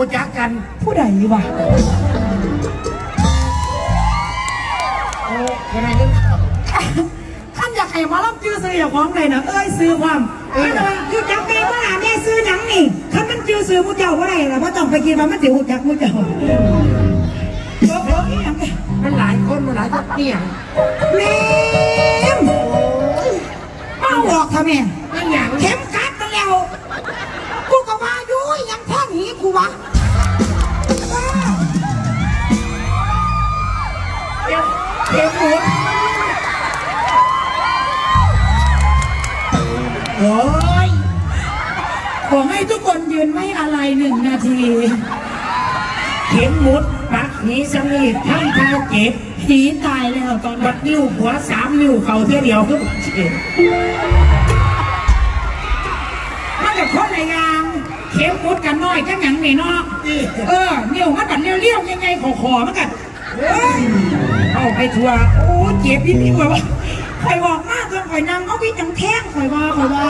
กูจักกัน ผู้ใดวะโอ้ยังไงนึกท่านอยากให้หมารับชื่อซื้ออย่างของเลยนะเอ้ยซื้อความท่านว่าคือจักแม่ว่าแม่ซื้อหยังนี่ท่านมันชื่อซื้อมุเจ้าว่าไรล่ะว่าต้องไปกินว่ามันสิหูจักมุเจ้าเออเอออีหยังเนี่ยมันหลายคนมันหลายคนเนี่ยแม่มเอาออกทำไมนั่นอย่างเข็มกัดมันแล้ว กูก็ว่าอยู่ยังแท่หนีกู วะเก็บเก็บหมดโอ้ยขอให้ทุกคนยืนไว้อะไรหนึ่งนาที เข็มหมุดปักหีสมีดทำท่าเก็บผีตายแล้วตอนบับัดนิ้วหัวสามนิ้วเข่าเท่าเดียวคือเจ็บมันกับคนในยาง เข็มมุดกันน้อยจังหยังนี่เนาะเออนิ้วมันกัดเลี้ยวเลี้ยวๆยังไงขอขอมันกัดเอ้ยเอาไปทัวร์โอ้เจ็บพี่พี่ว่าคอยบอกมากจนคอยนั่งเอาพี่จังแท่งคอยว่าคอยว่า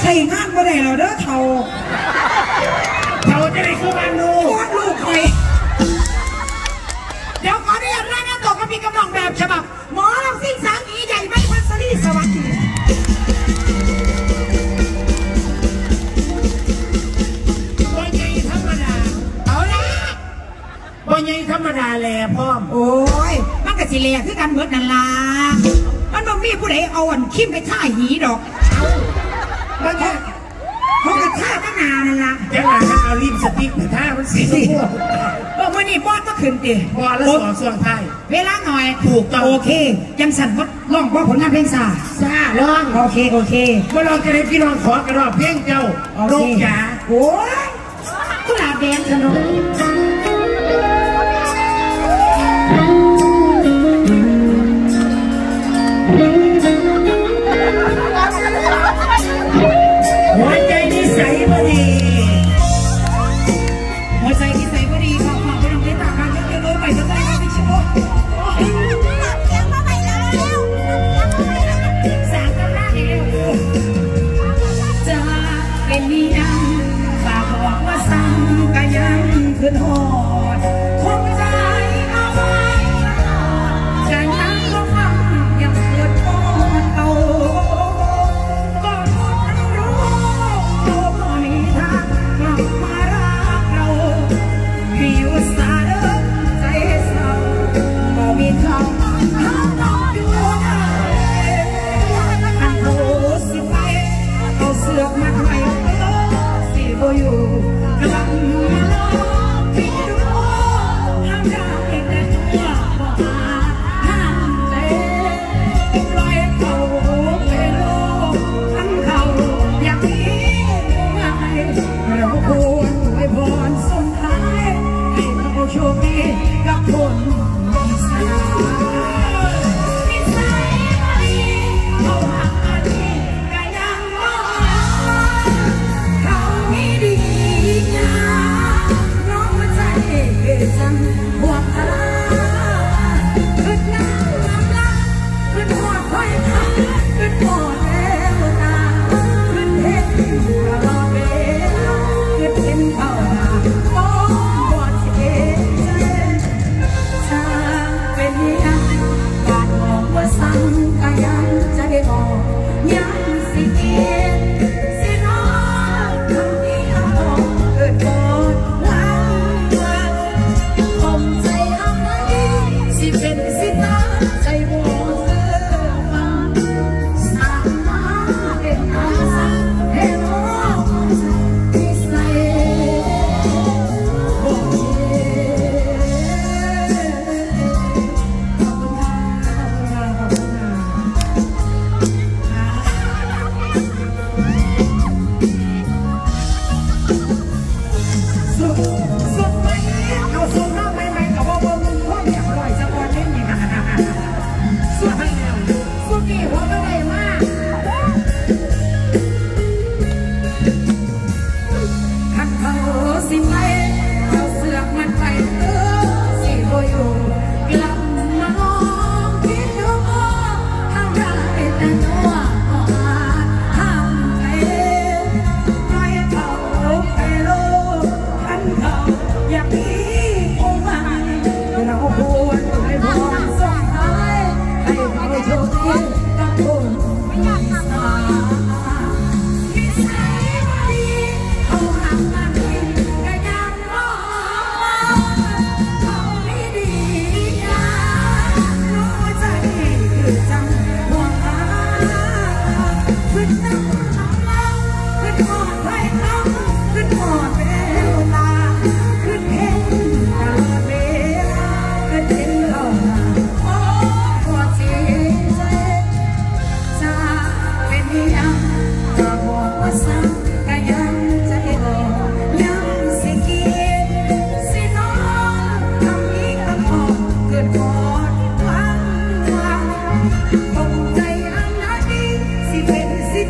ใส่งานบ่ได้แล้วเด้อเท่าเขาจะได้คือมันดูโคตรลูกคอยเดี๋ยวขอได้รับรายงานต่อกับพี่กำลังแบบฉบับหม บ่ใหญ่ธรรมดาแหละพ่อม โอ้ย มันก็สิเลียคือกันเบิดนั่นล่ะมันบ่มีผู้ใดเอาอันคิมไปท่าหีดอกมันแค่เขาก็ท่าตั้งนานนั่นล่ะจังหวะนั้นเอาลิปสติกไปท่ามันสีชมพูเออมื่อนี้บอสก็ขึ้นติพอแล้วสอนส่วนไทาย เวลาหน่อยถูกต้อง โอเค ยังสั่นก็ร้องเพราะผลงานเพลงซาซาร้องโอเคโอเคเมื่อเราจะได้พี่น้องขอกระรอกเพียงเจ้าโอลูเคกจ๋าโอ้ยกุหลาบแดงสนุก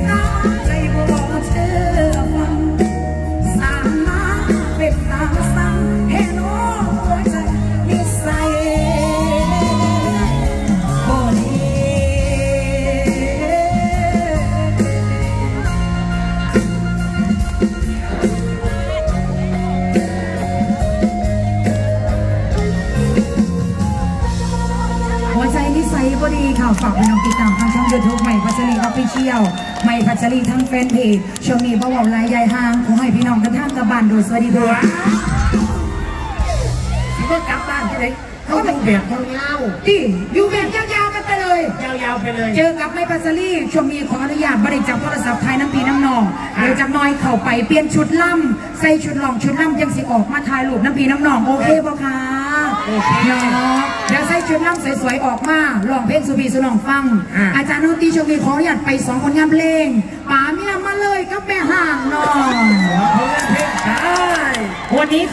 cantar. บดีค่ะ ฝากพี่น้องติดตามทางช่องยูทูบใหม่พัชรีออฟฟิเชียลใหม่พัชรีทั้งแฟนเพจช่วงนี้เบาเบาลายยายห้างขอให้พี่น้องกระทั่งกระบานโดยสวัสดีค่ะที่ว่ากลับบ้านที่ไหนเขาอยู่แบบยาวๆที่อยู่แบบยาวๆกันไปเลย ยาวๆไปเลย เจอกับไม่พัชรีช่วงนี้ขออนุญาตบริจาคโทรศัพท์ไทยน้ำพีน้ำนอง เดี๋ยวจะน้อยเข่าไปเปลี่ยนชุดล่ำใส่ชุดหลองชุดล่ำยังสิออกมาถ่ายรูปน้ำพีน้ำนองโอเคป่ะคะโอเค ชุดล่ำสวยๆออกมาลองเพลงสุบีสุนองฟังอะอาจารย์ดนตรีช่วงนี้ขออนุญาตไปสองคนงานเพลงป๋าเมียมาเลยกับแม่ห่างหน่อยขอเพลงเพลงใช่วันนี้